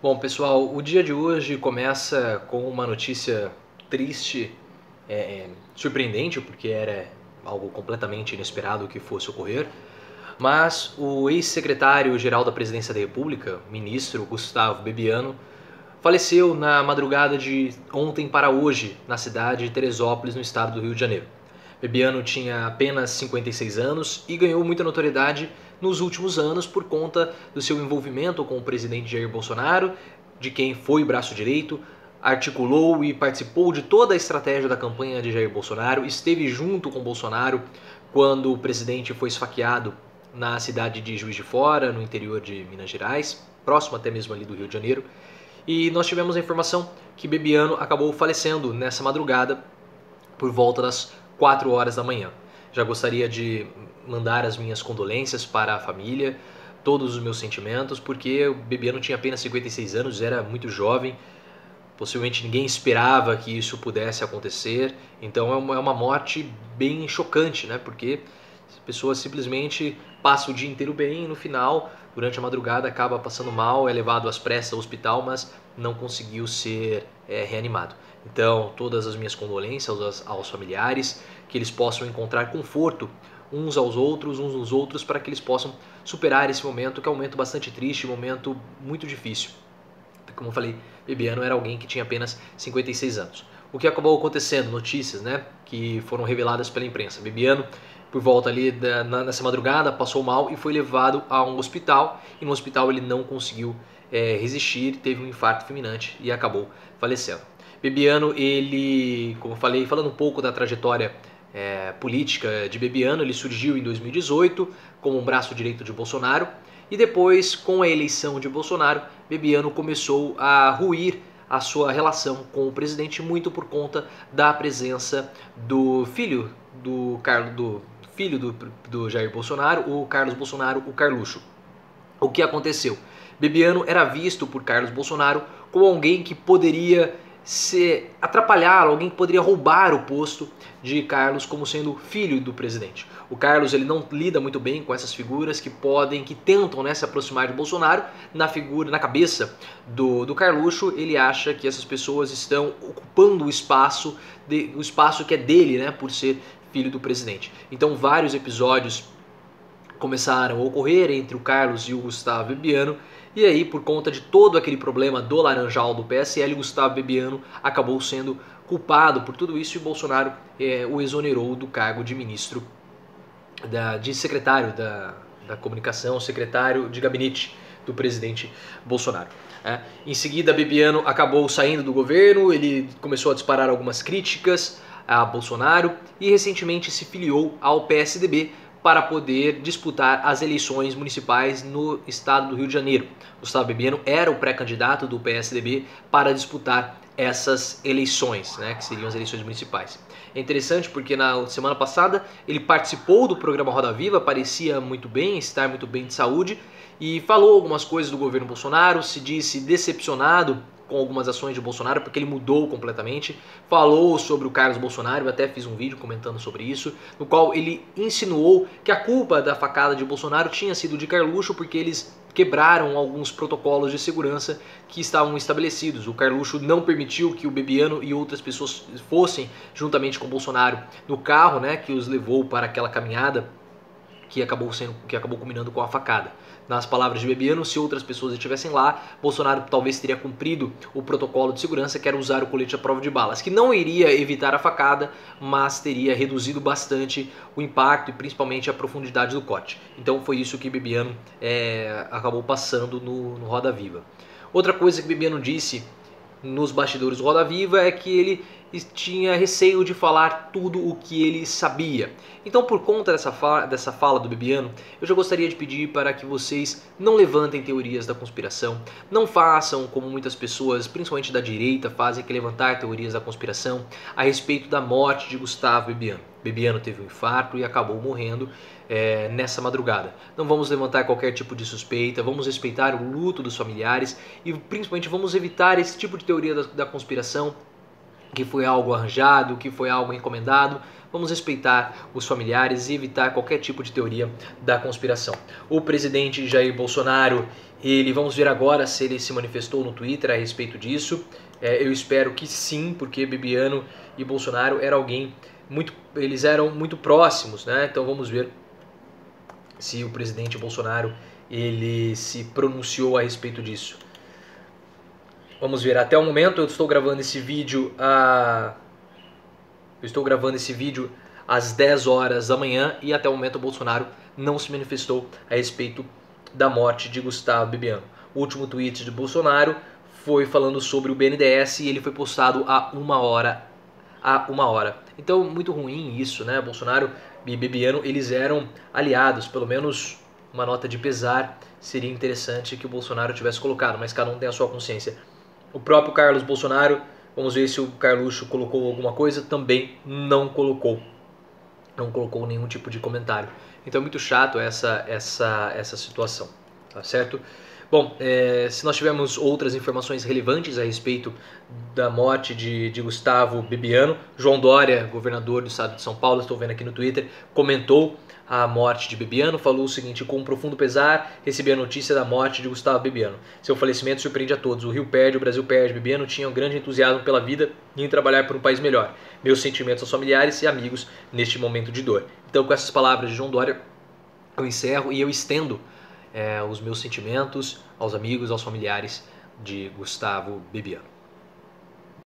Bom, pessoal, o dia de hoje começa com uma notícia triste, é, é, surpreendente, porque era algo completamente inesperado que fosse ocorrer. Mas o ex-secretário-geral da Presidência da República, ministro Gustavo Bebiano, faleceu na madrugada de ontem para hoje, na cidade de Teresópolis, no estado do Rio de Janeiro. Bebiano tinha apenas 56 anos e ganhou muita notoriedade nos últimos anos por conta do seu envolvimento com o presidente Jair Bolsonaro, de quem foi braço direito, articulou e participou de toda a estratégia da campanha de Jair Bolsonaro, esteve junto com Bolsonaro quando o presidente foi esfaqueado na cidade de Juiz de Fora, no interior de Minas Gerais, próximo até mesmo ali do Rio de Janeiro. E nós tivemos a informação que Bebiano acabou falecendo nessa madrugada por volta das 4 horas da manhã. Já gostaria de mandar as minhas condolências para a família, todos os meus sentimentos, porque o Bebiano tinha apenas 56 anos, era muito jovem, possivelmente ninguém esperava que isso pudesse acontecer, então é uma, é morte bem chocante, né? Porque a pessoa simplesmente passa o dia inteiro bem e no final, durante a madrugada, acaba passando mal, é levado às pressas ao hospital, mas não conseguiu ser é, reanimado. Então, todas as minhas condolências aos, aos familiares, que eles possam encontrar conforto uns aos outros, uns nos outros, para que eles possam superar esse momento, que é um momento bastante triste, um momento muito difícil. Como eu falei, Bebiano era alguém que tinha apenas 56 anos. O que acabou acontecendo? Notícias, né, que foram reveladas pela imprensa. Bebiano, por volta ali da, nessa madrugada, passou mal e foi levado a um hospital. E no hospital ele não conseguiu é, resistir, teve um infarto fulminante e acabou falecendo. Bebiano, ele, como eu falei, falando um pouco da trajetória é, política de Bebiano, ele surgiu em 2018 como um braço direito de Bolsonaro e depois, com a eleição de Bolsonaro, Bebiano começou a ruir a sua relação com o presidente muito por conta da presença do filho do Carlos do filho do, do Jair Bolsonaro, o Carlos Bolsonaro, o Carluxo. O que aconteceu? Bebiano era visto por Carlos Bolsonaro como alguém que poderia se atrapalhar, alguém que poderia roubar o posto de Carlos como sendo filho do presidente. O Carlos ele não lida muito bem com essas figuras que podem, que tentam né, se aproximar de Bolsonaro. Na figura, na cabeça do, do Carluxo, ele acha que essas pessoas estão ocupando o espaço, de, o espaço que é dele, né, por ser filho do presidente. Então vários episódios começaram a ocorrer entre o Carlos e o Gustavo Bebiano e aí, por conta de todo aquele problema do Laranjal do PSL, Gustavo Bebiano acabou sendo culpado por tudo isso e Bolsonaro é, o exonerou do cargo de ministro, da, de secretário da, da comunicação, secretário de gabinete do presidente Bolsonaro. É. Em seguida, Bebiano acabou saindo do governo, ele começou a disparar algumas críticas a Bolsonaro e recentemente se filiou ao PSDB para poder disputar as eleições municipais no estado do Rio de Janeiro. Gustavo Bebiano era o pré-candidato do PSDB para disputar essas eleições, né, que seriam as eleições municipais. É interessante porque na semana passada ele participou do programa Roda Viva, parecia muito bem, estar muito bem de saúde e falou algumas coisas do governo Bolsonaro, se disse decepcionado com algumas ações de Bolsonaro, porque ele mudou completamente. Falou sobre o Carlos Bolsonaro, eu até fiz um vídeo comentando sobre isso, no qual ele insinuou que a culpa da facada de Bolsonaro tinha sido de Carluxo, porque eles quebraram alguns protocolos de segurança que estavam estabelecidos. O Carluxo não permitiu que o Bebiano e outras pessoas fossem juntamente com Bolsonaro no carro, né, que os levou para aquela caminhada que acabou sendo que acabou culminando com a facada. Nas palavras de Bebiano, se outras pessoas estivessem lá, Bolsonaro talvez teria cumprido o protocolo de segurança, que era usar o colete à prova de balas, que não iria evitar a facada, mas teria reduzido bastante o impacto e principalmente a profundidade do corte. Então foi isso que Bebiano é, acabou passando no, no Roda Viva. Outra coisa que Bebiano disse nos bastidores do Roda Viva é que ele tinha receio de falar tudo o que ele sabia. Então, por conta dessa fala, dessa fala do Bebiano, eu já gostaria de pedir para que vocês não levantem teorias da conspiração, não façam como muitas pessoas, principalmente da direita, fazem, que levantar teorias da conspiração a respeito da morte de Gustavo Bebiano. Bebiano teve um infarto e acabou morrendo é, nessa madrugada. Não vamos levantar qualquer tipo de suspeita, vamos respeitar o luto dos familiares e principalmente vamos evitar esse tipo de teoria da, da conspiração que foi algo arranjado, que foi algo encomendado. Vamos respeitar os familiares e evitar qualquer tipo de teoria da conspiração. O presidente Jair Bolsonaro, ele vamos ver agora se ele se manifestou no Twitter a respeito disso. É, eu espero que sim, porque Bibiano e Bolsonaro eram alguém muito, eles eram muito próximos, né? Então vamos ver se o presidente Bolsonaro ele se pronunciou a respeito disso. Vamos ver, até o momento eu estou gravando esse vídeo a eu estou gravando esse vídeo às 10 horas da manhã e até o momento o Bolsonaro não se manifestou a respeito da morte de Gustavo Bibiano. O último tweet de Bolsonaro foi falando sobre o BNDES e ele foi postado há uma hora. Há uma hora. Então, muito ruim isso, né? Bolsonaro e Bibiano, eles eram aliados, pelo menos uma nota de pesar seria interessante que o Bolsonaro tivesse colocado, mas cada um tem a sua consciência. O próprio Carlos Bolsonaro, vamos ver se o Carluxo colocou alguma coisa, também não colocou. Não colocou nenhum tipo de comentário. Então é muito chato essa, essa, essa situação, tá certo? Bom, é, se nós tivermos outras informações relevantes a respeito da morte de, de Gustavo Bebiano, João Dória, governador do estado de São Paulo, estou vendo aqui no Twitter, comentou a morte de Bebiano, falou o seguinte: com um profundo pesar, recebi a notícia da morte de Gustavo Bebiano. Seu falecimento surpreende a todos. O Rio perde, o Brasil perde. Bebiano tinha um grande entusiasmo pela vida e em trabalhar por um país melhor. Meus sentimentos aos familiares e amigos neste momento de dor. Então, com essas palavras de João Dória, eu encerro e eu estendo é, os meus sentimentos aos amigos, aos familiares de Gustavo Bebiano.